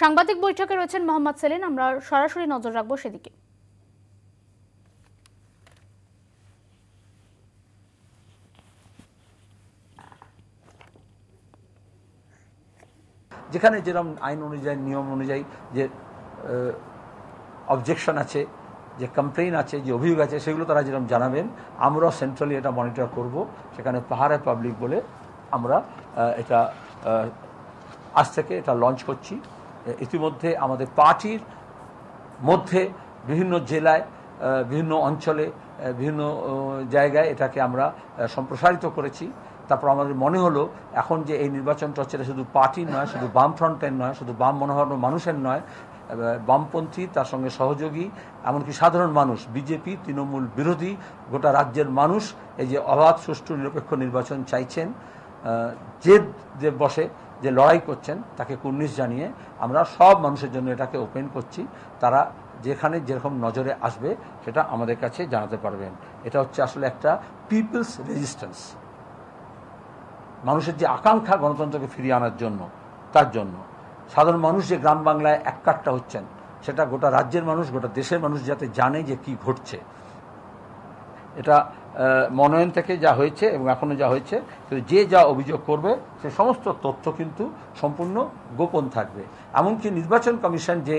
সাংবাদিক বৈঠকে রয়েছেন মোহাম্মদ সেলিন। আমরা সরাসরি নজর রাখব সেদিকে। যেখানে যেরকম আইন অনুযায়ী, নিয়ম অনুযায়ী যে অবজেকশন আছে, যে কমপ্লেইন আছে, যে অভিযোগ আছে, সেগুলো তারা যেরকম জানাবেন, আমরাও সেন্ট্রালি এটা মনিটর করব। সেখানে পাহাড়ে পাবলিক বলে আমরা এটা আজ থেকে এটা লঞ্চ করছি। ইতিমধ্যে আমাদের পার্টির মধ্যে বিভিন্ন জেলায় বিভিন্ন অঞ্চলে বিভিন্ন জায়গায় এটাকে আমরা সম্প্রসারিত করেছি। তারপর আমাদের মনে হলো, এখন যে এই নির্বাচনটা হচ্ছে শুধু পার্টির নয়, শুধু বাম ফ্রন্টের নয়, শুধু বাম মনোভাব মানুষের নয় বামপন্থী, তার সঙ্গে সহযোগী, এমনকি সাধারণ মানুষ, বিজেপি, তৃণমূল বিরোধী, গোটা রাজ্যের মানুষ, এই যে অবাধ, সুষ্ঠু, নিরপেক্ষ নির্বাচন চাইছেন যে যে বসে যে লড়াই করছেন, তাকে কুর্নিশ জানিয়ে আমরা সব মানুষের জন্য এটাকে ওপেন করছি। তারা যেখানে যেরকম নজরে আসবে, সেটা আমাদের কাছে জানাতে পারবেন। এটা হচ্ছে আসলে একটা পিপলস রেজিস্ট্যান্স মানুষের যে আকাঙ্ক্ষা গণতন্ত্রকে ফিরিয়ে আনার জন্য, তার জন্য। সাধারণ মানুষ যে গ্রাম বাংলায় এককাট্টা হচ্ছেন, সেটা গোটা রাজ্যের মানুষ, গোটা দেশের মানুষ যাতে জানে যে কি ঘটছে। এটা মনোনয়ন থেকে যা হয়েছে এবং এখনও যা হয়েছে যে যা অভিযোগ করবে, সে সমস্ত তথ্য কিন্তু সম্পূর্ণ গোপন থাকবে। এমনকি নির্বাচন কমিশন যে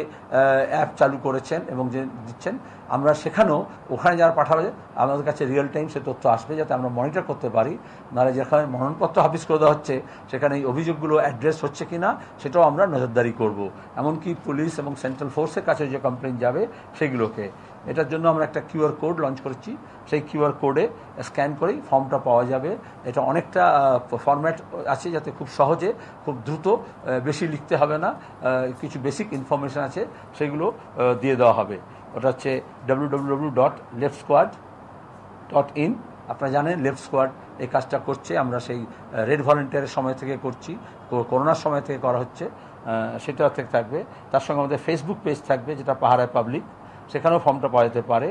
অ্যাপ চালু করেছেন এবং যে দিচ্ছেন, আমরা সেখানেও ওখানে যারা পাঠাবে, আমাদের কাছে রিয়েল টাইম সে তথ্য আসবে যাতে আমরা মনিটর করতে পারি। নাহলে যেখানে মনোনয়নপত্র হাফিজ করে দেওয়া হচ্ছে, সেখানে এই অভিযোগগুলো অ্যাড্রেস হচ্ছে কি না সেটাও আমরা নজরদারি করব। এমনকি পুলিশ এবং সেন্ট্রাল ফোর্সের কাছে যে কমপ্লেন যাবে, সেগুলোকে। এটার জন্য আমরা একটা কিউআর কোড লঞ্চ করেছি। সেই কিউআর কোডে স্ক্যান করেই ফর্মটা পাওয়া যাবে। এটা অনেকটা ফর্ম্যাট আছে যাতে খুব সহজে, খুব দ্রুত বেশি লিখতে হবে না। কিছু বেসিক ইনফরমেশান আছে, সেগুলো দিয়ে দেওয়া হবে। ওটা হচ্ছে W dot squad dot in আপনারা জানেন লেফট স্কোয়াড এই কাজটা করছে। আমরা সেই রেড ভলেন্টিয়ারের সময় থেকে করছি। করোনার সময় থেকে করা হচ্ছে। সেটা থেকে থাকবে। তার সঙ্গে আমাদের ফেসবুক পেজ থাকবে, যেটা পাহাড়ায় পাবলিক সেখানেও ফর্মটা পাওয়া যেতে পারে।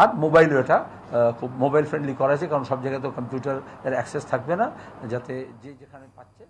আর মোবাইলও এটা খুব মোবাইল ফ্রেন্ডলি করা হয়েছে কারণ সব জায়গায় তো কম্পিউটারের অ্যাক্সেস থাকবে না, যাতে যে যেখানে পাচ্ছে